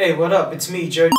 Hey, what up? It's me, Joe.